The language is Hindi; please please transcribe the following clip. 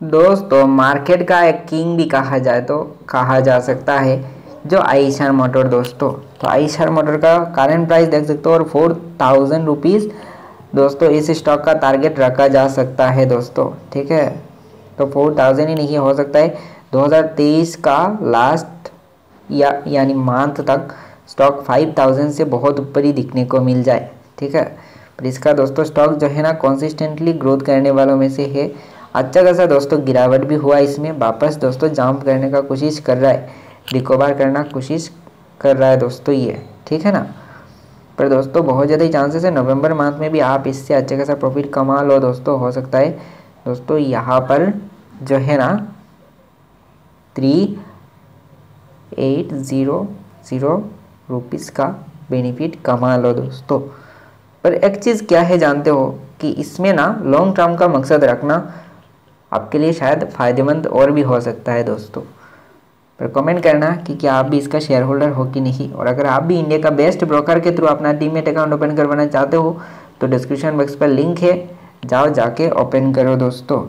दोस्तों, मार्केट का एक किंग भी कहा जाए तो कहा जा सकता है, जो आईशर मोटर दोस्तों। तो आईशर मोटर का करंट प्राइस देख सकते हो और फोर थाउज़ेंड रुपीज़ दोस्तों, इस स्टॉक का टारगेट रखा जा सकता है दोस्तों, ठीक है? तो फोर थाउज़ेंड ही नहीं हो सकता है। 2023 का लास्ट या, यानी मंथ तक स्टॉक फाइव थाउज़ेंड से बहुत ऊपर ही दिखने को मिल जाए, ठीक है? पर इसका दोस्तों स्टॉक जो है ना कॉन्सिस्टेंटली ग्रोथ करने वालों में से है। अच्छा खासा दोस्तों गिरावट भी हुआ इसमें, वापस दोस्तों जंप करने का कोशिश कर रहा है। रिकवर करना कोशिश कर रहा है दोस्तों ये, ठीक है ना? पर दोस्तों बहुत ज़्यादा चांसेस है। नवंबर मंथ में भी आप इससे अच्छा खासा प्रॉफिट कमा लो दोस्तों, हो सकता है। दोस्तों यहाँ पर जो है ना three eight zero zero rupees का बेनिफिट कमा लो दोस्तों। पर एक चीज़ क्या है जानते हो कि इसमें ना लॉन्ग टर्म का मकसद रखना आपके लिए शायद फ़ायदेमंद और भी हो सकता है दोस्तों। पर कमेंट करना कि क्या आप भी इसका शेयर होल्डर हो कि नहीं। और अगर आप भी इंडिया का बेस्ट ब्रोकर के थ्रू अपना डीमेट अकाउंट ओपन करवाना चाहते हो तो डिस्क्रिप्शन बॉक्स पर लिंक है। जाओ जाके ओपन करो दोस्तों।